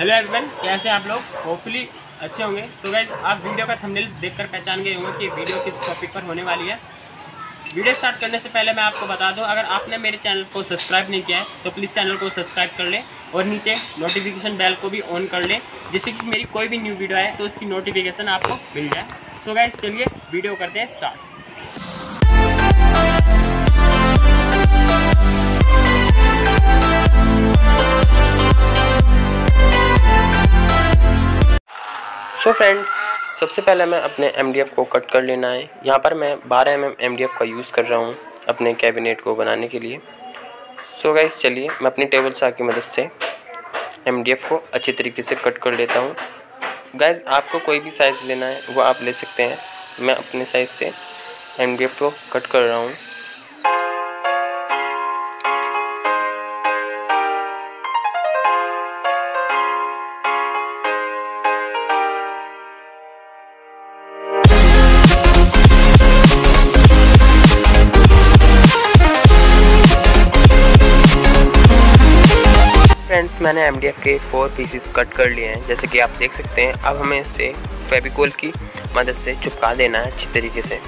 Hello everyone, कैसे आप लोग? होपफुली अच्छे होंगे। तो गाइज़ आप वीडियो का थंबनेल देखकर पहचान गए होंगे कि वीडियो किस टॉपिक पर होने वाली है। वीडियो स्टार्ट करने से पहले मैं आपको बता दूँ, अगर आपने मेरे चैनल को सब्सक्राइब नहीं किया है तो प्लीज़ चैनल को सब्सक्राइब कर लें और नीचे नोटिफिकेशन बेल को भी ऑन कर लें, जिससे कि मेरी कोई भी न्यू वीडियो आए तो उसकी नोटिफिकेशन आपको मिल जाए। सो गाइज़ चलिए वीडियो करते हैं स्टार्ट सो फ्रेंड्स सबसे पहले मैं अपने एमडीएफ को कट कर लेना है। यहाँ पर मैं 12 एम एम का यूज़ कर रहा हूँ अपने कैबिनेट को बनाने के लिए। सो so चलिए मैं अपनी टेबल साह की मदद से एमडीएफ को अच्छे तरीके से कट कर लेता हूँ। गाइस आपको कोई भी साइज़ लेना है, वो आप ले सकते हैं। मैं अपने साइज़ से एमडीएफ को कट कर रहा हूँ। मैंने M K four pieces cut कर लिए हैं, जैसे कि आप देख सकते हैं, अब हमें इसे फेविकोल की मदद से चिपका देना है अच्छी तरीके से।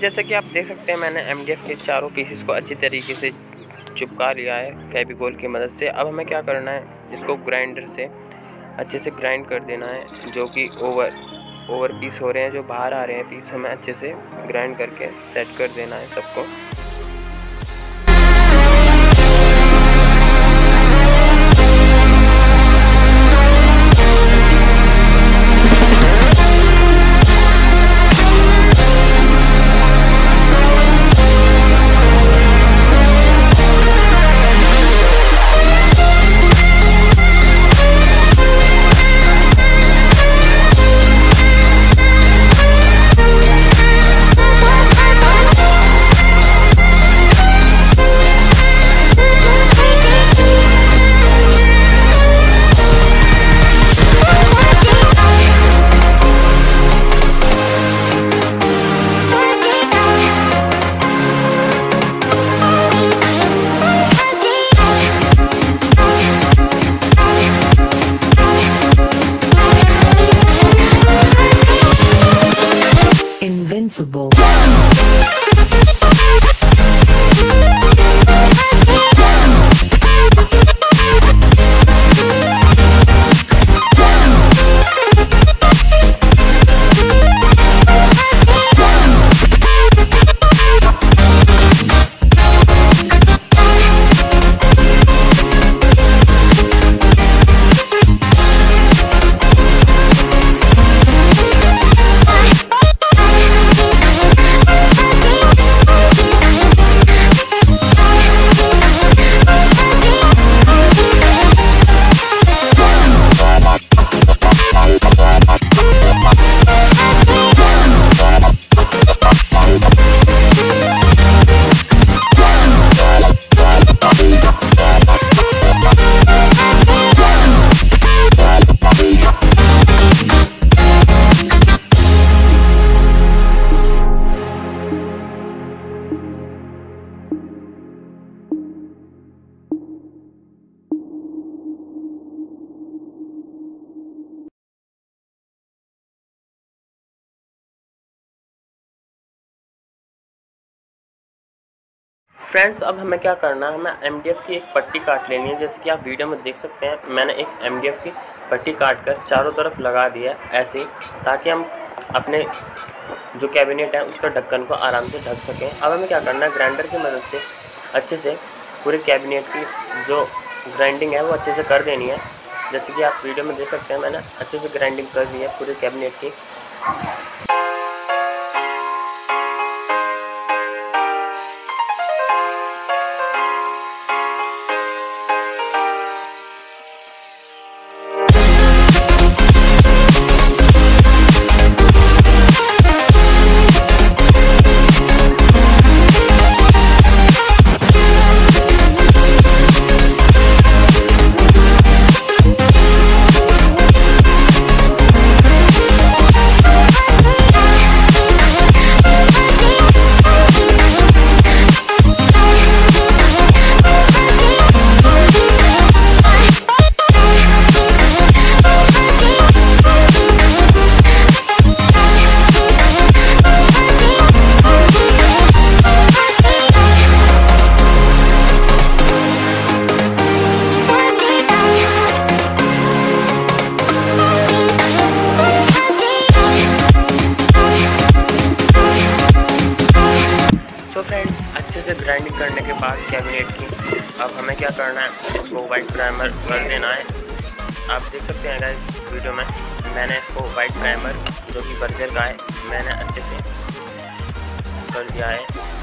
जैसा कि आप देख सकते हैं, मैंने एमडीएफ के चारों पीसेस को अच्छी तरीके से चिपका लिया है फेविकोल की मदद से। अब हमें क्या करना है? इसको ग्राइंडर से अच्छे से ग्राइंड कर देना है, जो कि ओवर ओवर पीस हो रहे हैं, जो बाहर आ रहे हैं पीस हमें अच्छे से ग्राइंड करके सेट कर देना है सबको। फ्रेंड्स अब हमें क्या करना है? हमें एम की एक पट्टी काट लेनी है। जैसे कि आप वीडियो में देख सकते हैं, मैंने एक एमडीएफ की पट्टी काट कर चारों तरफ़ लगा दिया ऐसे ताकि हम अपने जो कैबिनेट है, उसका ढक्कन को आराम से ढक सकें। अब हमें क्या करना है? ग्राइंडर की मदद से अच्छे से पूरे कैबिनेट की जो ग्राइंडिंग है, वो अच्छे से कर देनी है। जैसे कि आप वीडियो में देख सकते हैं, मैंने अच्छे से ग्राइंडिंग कर दी है पूरे कैबिनेट की। बर्गर का है मैंने अच्छे से कर दिया है।